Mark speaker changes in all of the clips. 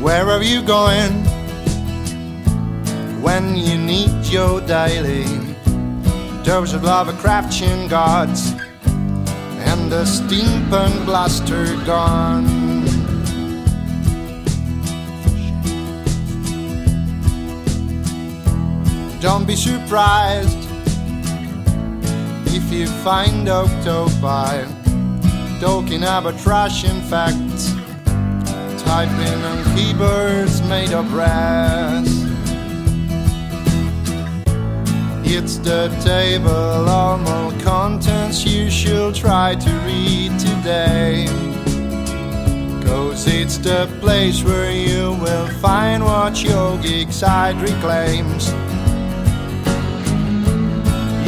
Speaker 1: Where are you going when you need your daily dose of Lovecraftian gods and the steampunk blaster gun? Don't be surprised if you find Octopi oh talking about Russian facts, typing on keyboards made of brass. It's the table of Malcontents you should try to read today. Cause it's the place where you will find what yogic side reclaims.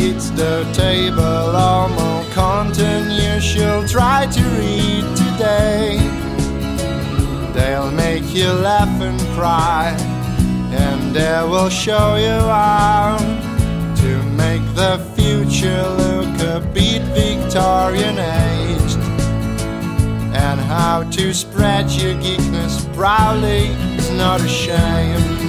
Speaker 1: It's the table of Malcontent you should try to you laugh and cry, and they will show you how to make the future look a bit Victorian aged, and how to spread your geekness proudly is not a shame.